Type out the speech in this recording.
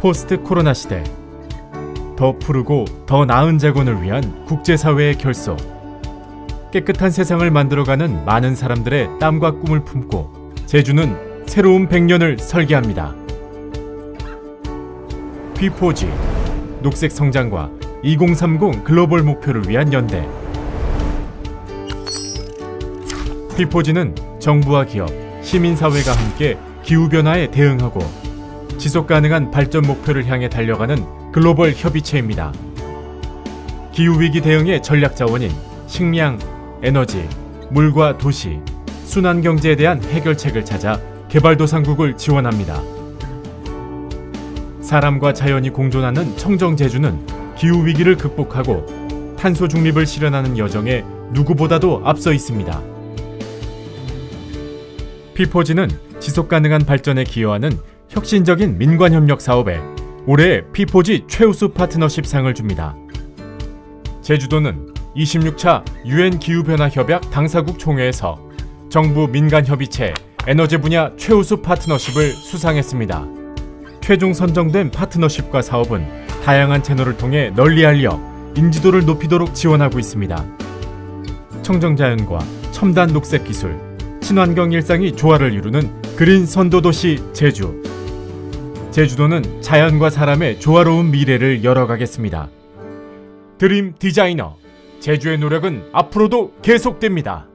포스트 코로나 시대. 더 푸르고 더 나은 재건을 위한 국제사회의 결속. 깨끗한 세상을 만들어가는 많은 사람들의 땀과 꿈을 품고 제주는 새로운 100년을 설계합니다. P4G 녹색 성장과 2030 글로벌 목표를 위한 연대. P4G는 정부와 기업, 시민사회가 함께 기후변화에 대응하고 지속 가능한 발전 목표를 향해 달려가는 글로벌 협의체입니다. 기후위기 대응의 전략 자원인 식량, 에너지, 물과 도시, 순환경제에 대한 해결책을 찾아 개발도상국을 지원합니다. 사람과 자연이 공존하는 청정 제주는 기후위기를 극복하고 탄소 중립을 실현하는 여정에 누구보다도 앞서 있습니다. 피포지는 지속 가능한 발전에 기여하는 혁신적인 민관 협력 사업에 올해 피포지 최우수 파트너십 상을 줍니다. 제주도는 26차 유엔 기후변화 협약 당사국 총회에서 정부 민간 협의체 에너지 분야 최우수 파트너십을 수상했습니다. 최종 선정된 파트너십과 사업은 다양한 채널을 통해 널리 알려 인지도를 높이도록 지원하고 있습니다. 청정자연과 첨단 녹색 기술, 친환경 일상이 조화를 이루는 그린 선도도시 제주. 제주도는 자연과 사람의 조화로운 미래를 열어가겠습니다. 드림 디자이너 제주의 노력은 앞으로도 계속됩니다.